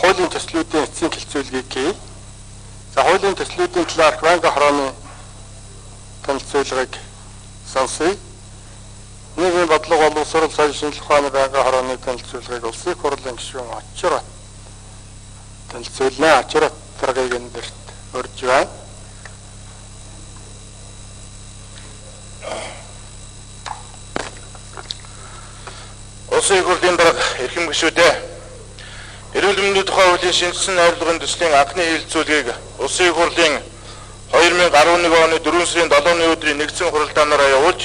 хуулийн төслүүдийн эцсийн хэлцүүлгийг хий. За хуулийн төслүүдийн талаар банк хорооны танилцуулгыг сонсъё. Нийгмийн бодлого боловсрол соёл шинжилх ухааны банк хорооны танилцуулгыг улсын хурлын гишүүн очроо танилцуулнаа. Очроо даргаыг эндэрт өрж байна. Улсын хурлын дарга эрхэм гишүүдээ эрүүл мэндийн тухай хуулийн шинжилсэн найруулгын төслийн анхны хэлэлцүүлгийг Улсын их хурлын 2011 оны 4 сарын 7-ны өдрийн нэгдсэн хуралдаанаараа явуулж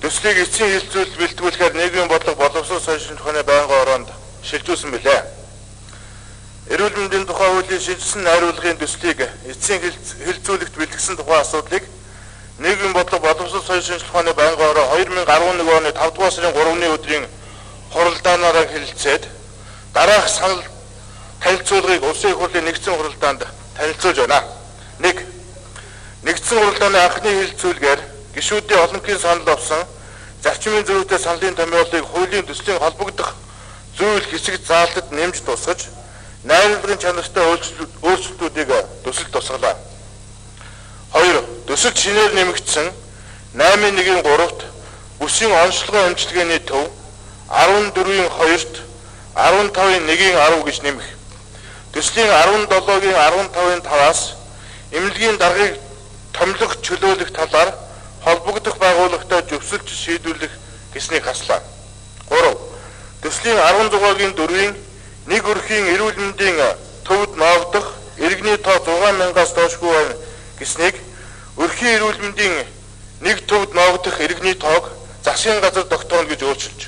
төслийг эцсийн хэлэлцүүлэлт бэлтгүүлэхээр нийгмийн бодлого боловсрол соёл шинжилх ухааны байнгын ороонд шилжүүлсэн билээ. Эрүүл мэндийн тухай хуулийн шинжилсэн найруулгын төслийг эцсийн хэлэлцүүлэгт бэлтгэсэн тухай асуудлыг нийгмийн бодлого боловсрол соёл шинжилх ухааны байнгын ороо 2011 оны 5 дугаар сарын 3-ны өдрийн хуралдаанаараа хэлэлцээд дараах санал танилцуулгыг улсын их хурлын нэгдсэн хуралдаанд танилцуулж байна. 1. Нэгдсэн хуралдааны анхны хэлэлцүүлгээр гишүүдийн олонхын санал авсан зарчмын зөрүүтэй саналын томьёолыг хуулийн төслийн холбогдох зүйл хэсэг заалтад нэмж тусгаж найруулгын чанартай өөрчлөлтүүдийг төсөлд тусгалаа. 2. Төсөлд шинээр нэмэгдсэн 8.1-ийн 3-т бүсийн онцлогын амжилтгээний төв 14-ийн 2-т 15-ийн 1-ийн 10 гэж нэмэх. Төслийн 17-гийн 15-ийн 5-аас эмнэлгийн даргаыг томилох чөлөөлөх талаар холбогдох байгууллагатай зөвсөлж шийдвэрлэх гэснийг хаслаа. 3. Төслийн 16-гийн 4-ийн нэг өрхийн эрүүл мэндийн төвд ноогдох иргэний тоо 6000-аас доошгүй байна гэснийг өрхийн эрүүл мэндийн нэг төвд ноогдох иргэний тоог засгийн газар тогтооно гэж өөрчилж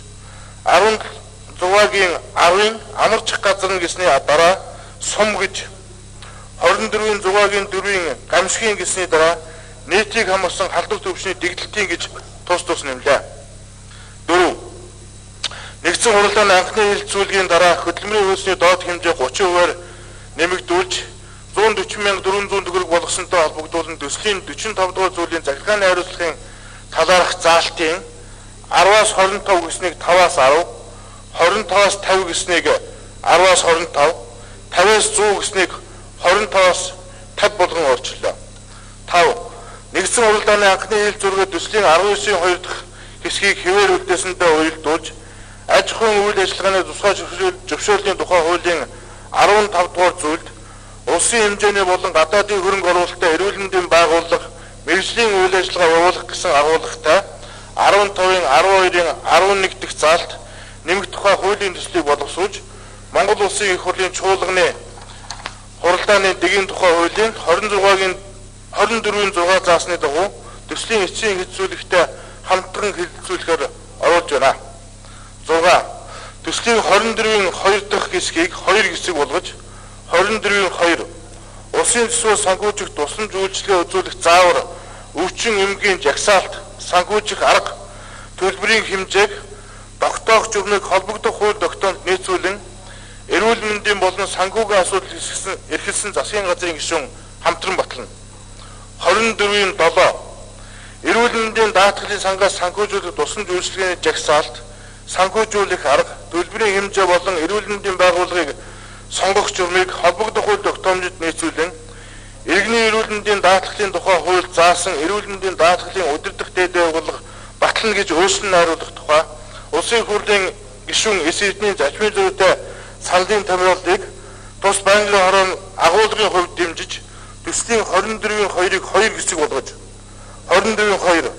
16-гийн 10-ын амарчих газар гэсний дараа сум гэж 24-ийн 6-гийн 4-ийн гамшигын гэсний дараа нийтийг хамарсан халдвар төвшний дэгдэлтийн гэж тус тус нэмлээ. 4. Нэгдсэн хуралдааны анхны хэлэлцүүлгийн дараа хөдөлмөрийн хөлсний доод хэмжээ 30%-аар нэмэгдүүлж 140,400 төгрөг болгосонтой холбогдуулан төслийн 45 дугаар зүйлийн захиргааны хариуцлагын талаарх заалтын 10-аас 25 гэснийг 5-аас 10, 25-аас 50 гэснийг 10-аас 25, 50-аас 100 гэснийг 25-аас 50 болгон өөрчлөлөө. 5. Нэгдсэн уралдааны анхны хил зураг төслийн 19-ийн 2 дахь хэсгийг хэвээр үлдээсэндээ уялдуулж аж ахуйн үйл ажиллагааны тусгай зөвшөөрлийн тухай хуулийн 15 дугаар зүйлд улсын хэмжээний болон гадаадын хөрөнгө оруулалттай эрүүл мэндийн байгууллага мэрэгжлийн үйл ажиллагаа явуулах гэсэн агуулгатай 15-ын 12-ын 11 дахь заалт нэмэх тухай хуулийн төслийг боловсруулж Монгол улсын их хурлын чуулганы хуралдааны дэгийн тухай хуулийн 26-гийн 24-ийн 6 заасны дагуу төслийн эцсийн хэвлэлтэй хамтран хэлэлцүүлэхээр оруулж байна. 6. Төслийн 24-ийн 2 дахь хэсгийг 2 хэсэг болгож 24-ийн 2 Улсын төсвөө санхүүжих тусламж үйлчилгээ үзүүлэх заавар өвчин эмгийн жагсаалт санхүүжих арга төлбөрийн хэмжээг тогтоох журмыг холбогдох хууль тогтоонд нийцүүлэн эрүүл мэндийн болон санхүүгийн асуудал эрхэлсэн засгийн газрын гишүүн хамтран батлана. 24-ийн 7 эрүүл мэндийн даатгалын сангаас санхүүжүүлэх тусламж үйлчилгээний жагсаалт санхүүжүүлэх арга төлбөрийн хэмжээ болон эрүүл мэндийн байгууллагыг сонгох журмыг холбогдох хууль тогтоомжид нийцүүлэн иргэний эрүүл мэндийн даатгалын тухай хууль заасан эрүүл мэндийн даатгалын удирдах дээд байгууллага батлана гэж өөрчлөн найруулах тухай улсын хурлын гишүүн эс эдний зарчмын зүйтэй саналын томьёолыг тус байнгын хорон агуулгын хувьд дэмжиж төслийн 24-ийн 2-ыг 2 хэсэг болгож 24-ийн 2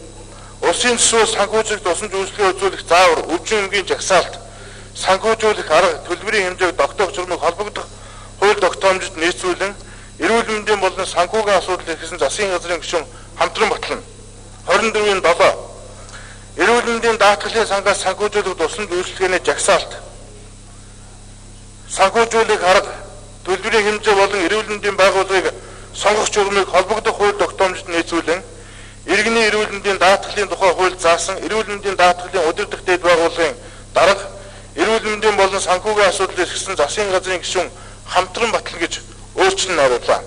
улсын төсвөө санхүүжих тусламж үйлчлэгээ үзүүлэх заавар өвчин эмгийн жагсаалт санхүүжүүлэх арга төлбөрийн хэмжээг тогтоох журмыг холбогдох хууль тогтоомжид нийцүүлэн эрүүл мэндийн болон санхүүгийн асуудал эрхэлсэн засгийн газрын гишүүн хамтран батлана. 24-ийн 7 эрүүл мэндийн даатгалын сангаас санхүүжүүлэх тусламж үйлчлэгээний жагсаалт санхүүжүүлэх арга төлбөрийн хэмжээ болон эрүүл мэндийн байгууллагыг сонгох журмыг холбогдох хууль тогтоомжид нийцүүлэн иргэний эрүүл мэндийн даатгалын тухай хууль заасан эрүүл мэндийн даатгалын удирдах дэд байгууллагын дарга эрүүл мэндийн болон санхүүгийн асуудал эрхэлсэн засгийн газрын гишүүн хамтран батлна гэж өөрчлөн найрууллаа.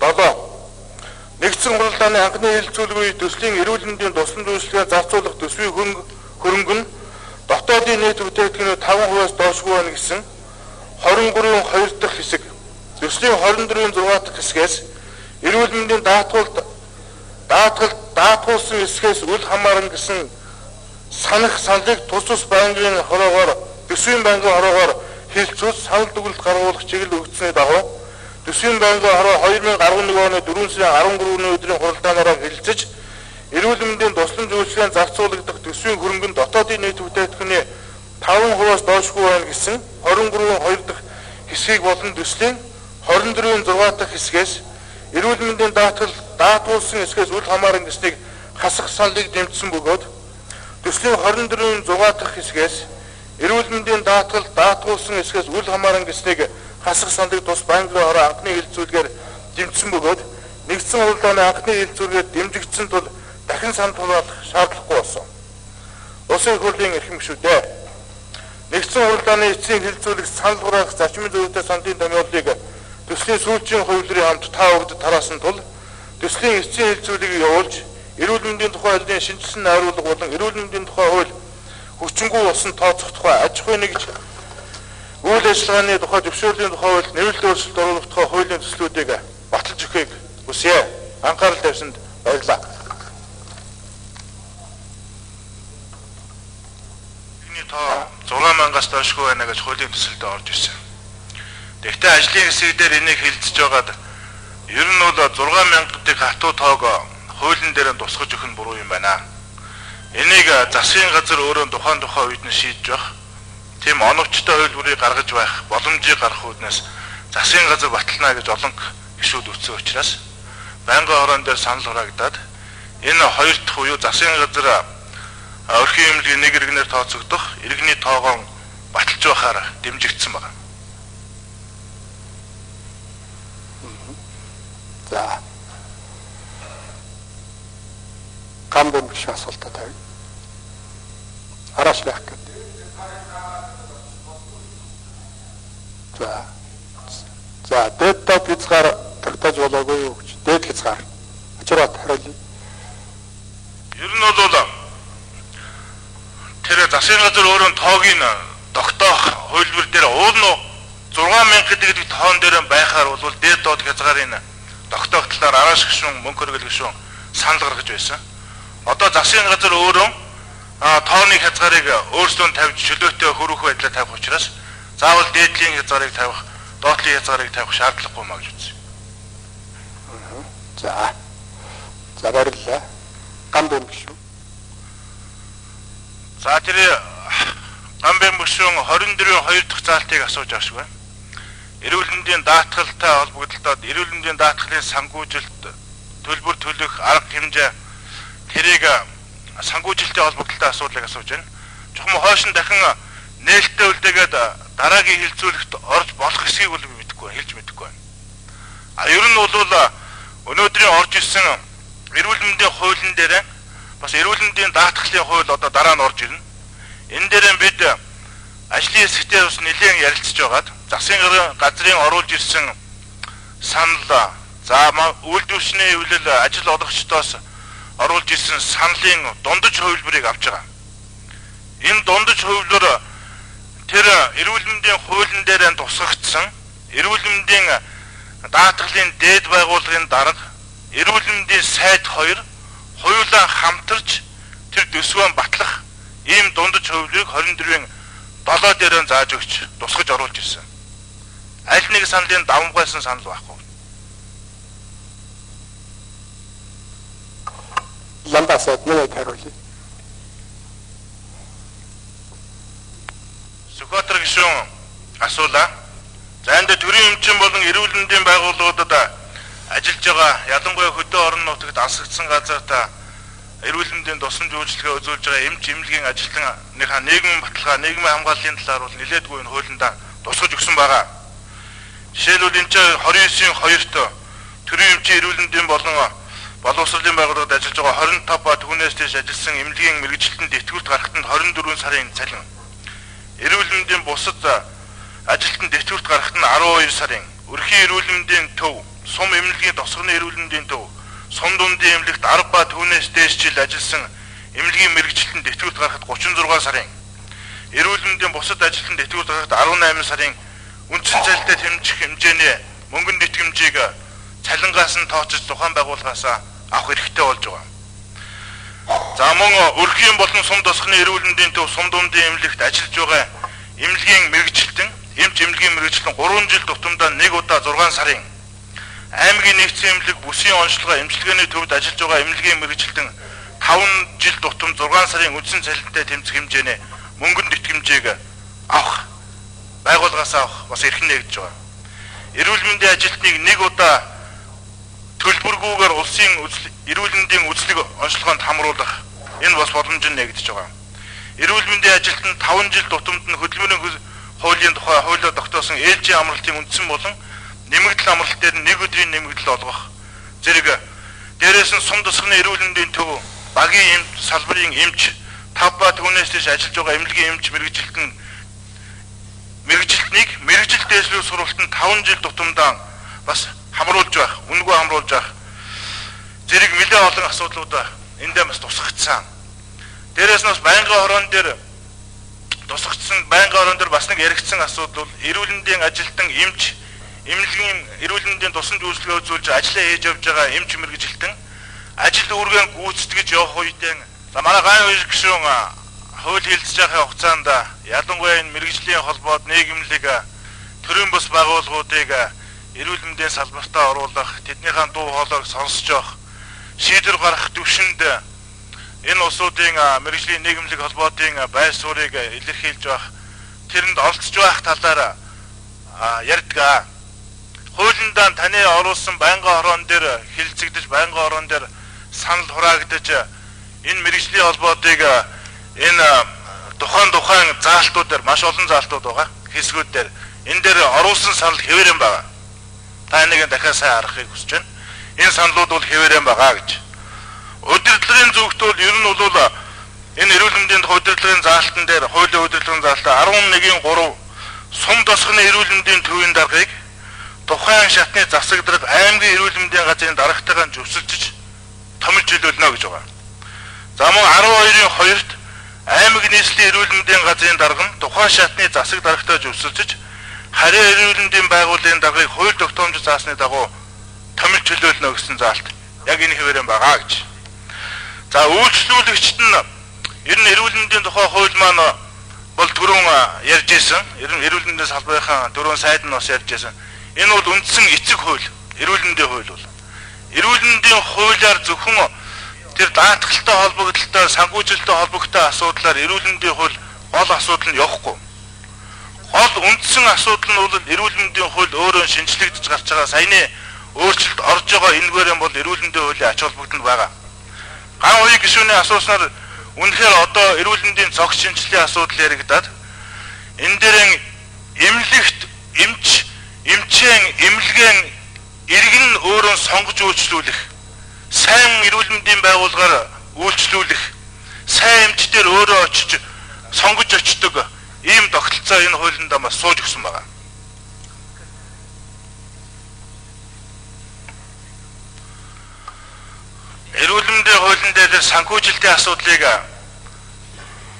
7. Нэгдсэн хуралдааны анхны хэлэлцүүлгийн төслийн эрүүл мэндийн тусламж үйлчлэгээ зарцуулах төсвийн хөрөнгө нь дотоодын нийт бүтээгдэхүүний 5%-аас доошгүй байна гэсэн 23-ын 2 дахь хэсэг. Төслийн 24-ийн 6 дахь хэсгээс эрүүл мэндийн даатгуулд даатгалд даатгуулсан хэсгээс үл хамааран гэсэн санах саналыг тус тус байнгын хороогоор төсвийн байнгын хороогоор хэлцүүл санал дүгнэлт гаргуулах чиглэл өгдсөний дагуу төсвийн байнгын хороо 2011 оны 4 сарын 13-ны өдрийн хуралдаанаараа хэлэлцэж эрүүл мэндийн тусламж үйлчлэгийн зарцуулагдах төсвийн хөрөнгөнд дотоодын нийт бүтээгдэхүүний 5%-аас доошгүй байна гэсэн 23-ын 2 дахь хэсгийг болон төслийн 24-ийн 6 дахь хэсгээс эрүүл мэндийн даатгал даатгуулсан хэсгээс үл хамааран гэснийг хасах саналыг дэмжсэн бөгөөд төслийн 24-ийн 6 дахь хэсгээс эрүүл мэндийн даатгал даатгуулсан хэсгээс үл хамааран гэснийг хасах саналыг тус байнгын ороо анхны хэлцүүлгээр дэмжсэн бөгөөд нэгдсэн хурлааны анхны хэлцүүлгээр дэмжигдсэн тул дахин санал хураах шаардлагагүй болсон. Улсын хурлын эрхэм гишүүдээ нэгдсэн хурлааны эцсийн хэлцүүлэг санал хураах зарчмын зөвлөлтөй сандын томьёолыг төслийн сүүлчийн хувилбарын хамт та бүгд тараасан тул төслийн эцсийн хэлцүүлгийг явуулж эрүүл мэндийн тухай хэлний шинжилсэн найруулга болон эрүүл мэндийн тухай хууль хүчингү усан тооцох тухай аж ахуй нэгж үйл ажиллагааны тухай зөвшөөрлийн тухай хууль нэмэлт өөрчлөлт оруулах тухай хуулийн төслүүдийг баталж өгөхийг хүсье. Анхаарал тавьсанд баярлалаа. Эхний тоо 6000-аас доошгүй байна гэж хуулийн төсөлд орж ирсэн. Гэхдээ ажлын хэсэг дээр энийг хилцэж байгаад ер нь бол 6000-ыг хатуу тоог хуулийн дээр нь тусгаж өгөх нь буруу юм байна. Энийг засгийн газар өөрөө тухайн тухайн үед нь шийдэж байх. Тийм оновчтой хувилбарыг гаргаж байх боломжийг гаргах үүднээс засгийн газар батална гэж олон гишүүд үтсэн учраас байнгын хорон дээр санал хураагдаад энэ хоёр дахь буюу засгийн газар өрхийн эмнэлгийн нэг иргэнээр тооцогдох иргэний тоогоон баталж байхаар дэмжигдсэн байна. За. Гам бомбш асуултаа тавь. Араш байх гэдэг. За. За, дэд топ хязгаар тогтоож болоогүй юу гэж. Дэд хязгаар. Очроод хариулъя. Ер нь бол тэр засгийн газар өөрөө тоогийн тогтоох хувилбар дээр уул нь 6000 гэдэг тоон дээр байхаар бол дээд доод хязгаарын тогтоогдлоор араас гишүүн мөнгө хөргөл гишүүн санал гаргаж байсан. Одоо засгийн газар өөрөө тооны хязгаарыг өөрсдөө тавьж чөлөөтэй хөрөх байдлаар тавих учраас заавал дээдлийн хязгаарыг тавих, доотлын хязгаарыг тавих шаардлагагүй маа гэж үзсэн. За. За баярлалаа. Гамбэм гишүүн. За тэр гамбэм гишүүн 24-ийн 2 дахь заалтыг асууж шүү байна эрүүл мэндийн даатгалтай холбогдлоод эрүүл мэндийн даатгалын сангуужилт төлбөр төлөх арга хэмжээ тэрийг сангуужилтын холбогдлолтой асуудлыг асууж байна. Жохом хойш нь дахин нээлттэй үлдээгээд дараагийн хилцүүлэгт орж болох эсхийг бол мэдэхгүй хэлж мэдэхгүй байна. А ер нь бол өнөөдрийн орж ирсэн эрүүл мэндийн хуулийн дээр бас эрүүл мэндийн даатгалын хууль одоо дараа нь орж ирнэ. Энэ дээр бид ажлын хэсэгтээ бас нэлээд ярилцж байгаад засгийн газрын оруулж ирсэн санал за үйлдвэрчний хөвлөл ажил олгогчдоос оруулж ирсэн саналын дундаж хувилбарыг авч байгаа. Энэ дундаж хувилбар тэр эрүүл мэндийн хуулийн дээр тусгагдсан эрүүл мэндийн даатгалын дээд байгууллагын дарга эрүүл мэндийн сайд 2 хоёулаа хамтарч тэр төсвөө батлах ийм дундаж хувилбарыг 24-ийн 7 дээрээ зааж өгч тусгаж оруулж ирсэн аль нэг саналын давмгайсан санал байхгүй. Ламбасад нэг хариулъя. Сүхбаатар гишүүн асуулаа. За энэ төрийн өмчин болон эрүүл мэндийн байгууллагуудад ажиллаж байгаа ялангуяа хөдөө орон нутагт алсагдсан газарт эрүүл мэндийн тусламж үйлчилгээ үзүүлж байгаа эмч эмнэлгийн ажилтнынхаа нийгмийн баталгаа, нийгмийн хамгааллын талаар бол нэлээдгүй энэ хуулиндаа тусгаж өгсөн байгаа. Жишээлбэл энэ чинь 29-ийн 2-т төрийн эмчийн эрүүл мэндийн болон боловсролын байгууллагад ажиллаж байгаа 25 ба түүнээс дээш ажилласан эмнэлгийн мэрэгчлэлтэнд итгүүлт гарахад нь 24 сарын цалин. Эрүүл мэндийн бусад ажилтнанд итгүүлт гарахад нь 12 сарын. Өрхийн эрүүл мэндийн төв, сум эмнэлгийн тосгоны эрүүл мэндийн төв, сум дундын эмнэлэгт 10 ба түүнээс дээш жил ажилласан эмнэлгийн мэрэгчлэлтэнд итгүүлт гарахад 36 сарын. Эрүүл мэндийн бусад ажилтнанд итгүүлт гарахад 18 сарын үндсэн цалинтай хэмжих хэмжээний мөнгөн нэтгэмжийг цалингаас нь тооцож тухайн байгууллагаас авах хэрэгтэй болж байгаа. За мөн өрхийн болон сум тосхны эрүүл мэндийн төв сум дундын эмнэлэгт ажиллаж байгаа эмнэлгийн мэрэгчлэн эмч эмнэлгийн мэрэгчлэн 3 жил тутамдаа нэг удаа 6 сарын аймгийн нэгдсэн эмнэлэг бүсийн онцлогоо эмчилгээний төвд ажиллаж байгаа эмнэлгийн мэрэгчлэн 5 жил тутам 6 сарын үндсэн цалинтай тэмцэх хэмжээний мөнгөн тэтгэмжийг авах байгууллагаас авах бас эрхэн нэгдэж байгаа. Эрүүл мэндийн ажилтныг нэг удаа төлбөргүйгээр улсын эрүүл мэндийн үзлэг онцлогоонд хамруулах энэ бас боломж нь нэгдэж байгаа. Эрүүл мэндийн ажилтнанд 5 жил тутамд нь хөдөлмөрийн хуулийн тухай хуулиар тогтоосон ээлжийн амралтын үндсэн болон нэмэгдэл амралт дээр нэг өдрийн нэмэгдэл олгох зэрэг дээрээс нь сум тусганы эрүүл мэндийн төв багийн эмч салбарын эмч тав ба түүнээс дэш ажиллаж байгаа эмнэлгийн эмч мэрэгжилтэн мэрэгжилтнийг мэрэгжил дэвшлүү сургалтанд 5 жил тутамдаа бас хамруулж байх, үнэгүй хамруулж байх зэрэг нэлээд олон асуудлууд эндээ бас тусгагдсан. Дээрээс нь бас байнгын хорон дээр тусгагдсан байнгын хорон дээр бас нэг яригдсан асуудал бол эрүүл мэндийн ажилтан эмч эмнэлгийн эрүүл мэндийн тусламж үйлчлэгээ үзүүлж ажиллаа хийж явж байгаа эмч мэрэгжилтэн ажил үүргээ гүйцэтгэж явах үедээ за манай гайн үеж гişүүн хууль хэлцэж байгаа хугацаанд ялангуяа энэ мэрэгжлийн холбоод нийгэмлэг төрийн бус байгууллагуудыг эрүүл мэндийн салбартаа оруулах тэднийхэн дуу хоолойг сонсож явах шийдвэр гаргах төвшөнд энэ улсуудын мэрэгжлийн нийгэмлэг холбоотын байр суурийг илэрхийлж байх тэрэнд олцож байх талаар ярьдаг. Хуулиндаа таны оруулсан байнгын хорон дээр хилцэгдэж байнгын хорон дээр санал хураагдаж энэ мэрэгжлийн холбоотыг энэ тухайн тухайн заалтууд дээр маш олон заалтууд байгаа хэсгүүд дээр энэ дээр оруулсан санал хэвээр юм байна. Та энийг дахиад сайн харахыг хүсэж байна. Энэ саналууд бол хэвээр юм байгаа гэж. Удирдлагын зүгт бол ер нь бол энэ эрүүл мэндийн удирдлагын заалтан дээр хуулийн удирдлагын заалтаа 11-ийн 3 сум тосгоны эрүүл мэндийн төвийн даргаыг тухайн шатны засаг дарга аймгийн эрүүл мэндийн газрын дарагтайгаа зөвсөлдөж томилж хэлүүлнэ гэж байгаа. За мөн 12-ийн 2-т аймаг нийслэлийн эрүүл мэндийн газрын дарга нь тухайн шатны засаг дарагтай зөвсөлдөж харийн эрүүл мэндийн байгууллагын даргыг хууль тогтоомж заасны дагуу томилж хэлүүлнэ гэсэн заалт яг энэ хэвээрэн байгаа гэж. За үйлчлүүлэгчт нь ер нь эрүүл мэндийн тухай хууль маань бол дөрөв ярьж исэн. Ер нь эрүүл мэндийн салбарын дөрөв сайд нь бас ярьж исэн. Энэ бол үндсэн эцэг хууль, эрүүл мэндийн хууль бол. Эрүүл мэндийн хуулиар зөвхөн тэр даатгалтай холбогдлолтой, санхүүжилттэй холбогдтой асуудлаар эрүүл мэндийн хууль гол асуудал нь явахгүй. Гол үндсэн асуудал нь бол эрүүл мэндийн хууль өөрөө шинжлэгдэж гарч байгаа саяны өөрчлөлт орж байгаа энэгээр юм бол эрүүл мэндийн хуулийн ач холбогдол байгаа. Ган уян гишүүний асууснаар үнэхээр одоо эрүүл мэндийн цогц шинжилгээ асуудал яригадаад энэ дээр эмнэлэгт эмч эмчийн эмнэлгийн иргэн өөрөө сонгож үйлчлүүлэх сайн эрүүл мэндийн байгууллагаар үйлчлүүлэх сайн эмчдэр өөрөө очиж сонгож очдог ийм тогтолцоо энэ хуулинд бас сууж өгсөн байна. Эрүүл мэндийн хуулийн дээр санхүүжилтийн асуудлыг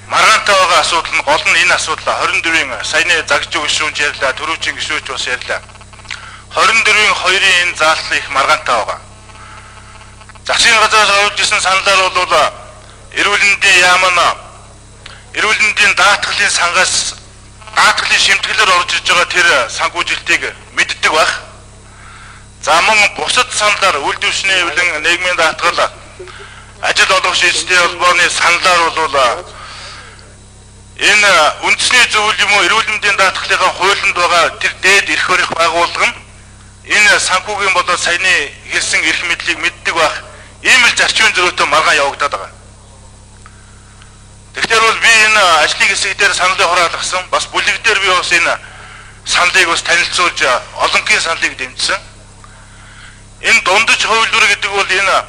маргаантай байгаа асуудал нь гол нь энэ асуудал 24-ийн саяны загж гүшүүнч ярьлаа, төрүүчийн гүшүүч бас ярьлаа. 24-ийн 2-ын энэ заалт их маргаантай байгаа. Засгийн газраас оруулж исэн саналаар бол эрүүл мэндийн яам нь эрүүл мэндийн даатгалын сангаас даатгалын шимтгэлээр орж иж байгаа тэр санхүүжилтийг мэддэг байх За мөн бусад саналаар үйлдвэрчний эвлэн нийгмийн даатгал ажил олгох шийдвэрийн холбооны саналаар бол энэ үндэсний зөвлөл юм уу эрүүл мэндийн даатгалын хуулинд байгаа тэр дээд эрх барих байгууллага нь энэ санхүүгийн болоод саяны хэлсэн эрх мэдлийг мэддэг байх ийм л зарчмын зөрүүтэй маргаан явагдаад байгаа. Тэгэхээр бол би энэ ажлын хэсэг дээр саналын хураалгасан бас бүлэг дээр би бас энэ саналыг бас танилцуулж олонгийн саналыг дэмжсэн Энэ дундаж хувилбар гэдэг бол энэ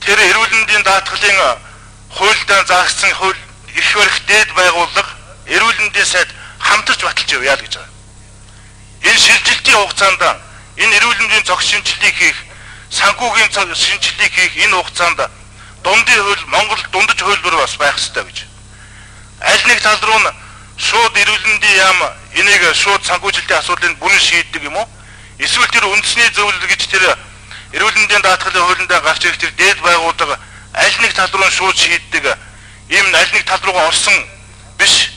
тэр эрүүл мэндийн даатгалын хуультай заагдсан хууль эрх барих дээд байгууллага эрүүл мэндийн сайд хамтарч баталж явъя л гэж байгаа. Энэ шилжилтийн хугацаанд энэ эрүүл мэндийн цогц шинжилгээг хийх, санхүүгийн шинжилгээг хийх энэ хугацаанд дундын хууль Монгол дундаж хувилбар бас байх ёстой гэж. Аль нэг тал руу нь шууд эрүүл мэндийн яам энийг шууд санхүүжилтийн асуудлыг бүрэн шийддэг юм уу? Эсвэл тэр үндэсний зөвлөл гэж тэр эрүүл мэндийн даатгалын хуулиндаа гарч ирэх тэр дээд байгууллага аль нэг тал руу шууд шийддэг ийм аль нэг тал руугаа орсон биш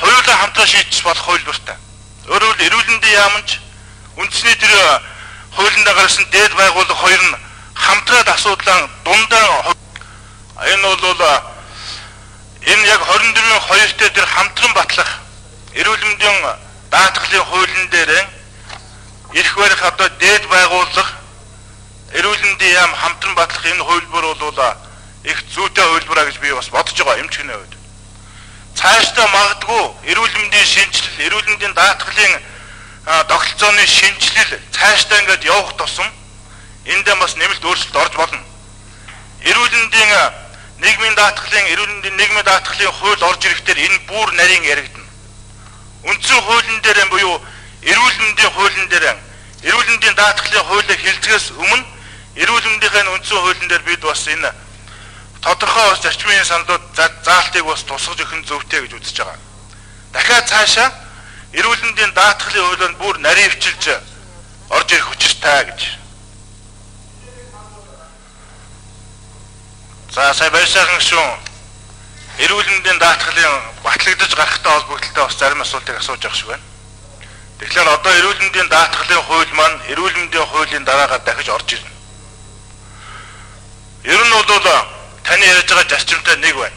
хоёулаа хамтдаа шийдчих болох хуулбартай. Өөрөөр хэлбэл эрүүл мэндийн яамч үндэсний тэр хуулиндаа гарсан дээд байгууллага хоёр нь хамтраад асуудлаа дундаа энэ бол энэ яг 24-ийн хоёртой тэр хамтран батлах эрүүл мэндийн даатгалын хуулийн дээр эрх барих одоо дээд байгууллага мэндийн яам хамтран батлах энэ хуулбар бол их зүйтэй хуулбараа гэж би бас бодож байгаа юм ч гэнэ үед. Цаашдаа магадгүй эрүүл мэндийн шинжилэл, эрүүл мэндийн даатгалын тогтолцооны шинжилэл цаашдаа ингээд явах тусам эндээ бас нэмэлт өөрчлөлт орж болно. Эрүүл мэндийн нийгмийн даатгалын эрүүл мэндийн нийгмийн даатгалын хууль орж ирэхдээ энэ бүр нарийн яригдана. Үндсэн хуулийн дээр буюу эрүүл мэндийн хуулийн дээр эрүүл мэндийн даатгалын хуулийг хилцгээс өмнө эрүүл мэндийн үндсэн хуулийн дээр бид бас энэ тодорхой бас зарчмын сандууд заалтыг бас тусгаж өгөх нь зөвтэй гэж үзэж байгаа. Дахиад цаашаа эрүүл мэндийн даатгалын хуулинд бүр нарийн өвчилж орж ирэх учиртай гэж За сая баярсайхан гүшүүн эрүүл мэндийн даатгалын батлагдаж гарахтай холбогдлолтой бас зарим асуултыг асууж явах шиг байна. Тэгэхээр одоо эрүүл мэндийн даатгалын хууль маань эрүүл мэндийн хуулийн дараагаар дахиж орж ирнэ. Ер нь бол таны ярьж байгаа зарчимтай нэг байна.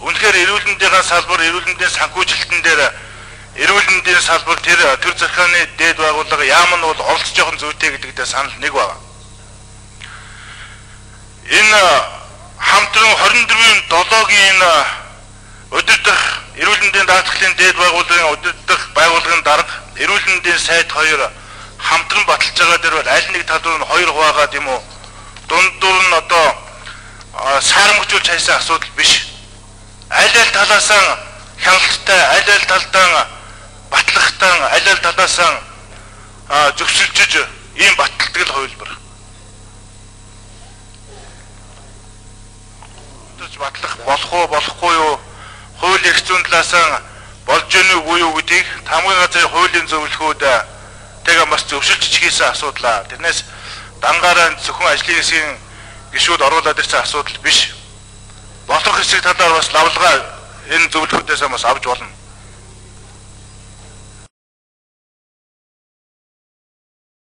Үнэхээр эрүүл мэндийн салбар эрүүл мэндийн санхүүжилтэн дээр эрүүл мэндийн салбар тэр төр захааны дээд байгууллага яам нь бол оролцож явах зүйтэй гэдэгтээ санал нэг байна. Энэ хамтран 24-ийн 7-гийн өдөрдох эрүүл мэндийн даатгалын дээд байгууллагын өдөрдох байгууллагын дарга эрүүл мэндийн сайд хоёр хамтран баталж байгаа дээр бол аль нэг тал руу нь хоёр хуваагаад юм уу дундуур нь одоо саарамжуулж хайсан асуудал биш. Аль аль талаасаа хяналттай, аль аль талдаа батлагтай, аль аль талаасаа зөвшөлдөж ийм баталдаг л хувилбар. баталж батлах болох уу болохгүй юу хуулийн зүйн талаас болж гэнэ үгүй юу гэдгийг хамгийн газрын хуулийн зөвлөхүүд тэгээ бас зөвшөлж чигээсэн асуудлаа. Тэрнээс дангаараа зөвхөн ажлын хэсгийн гишүүд оруулаад ирсэн асуудал биш. Болох хэсэг талаар бас лавлгаа энэ зөвлөхүүдээс бас авч болно.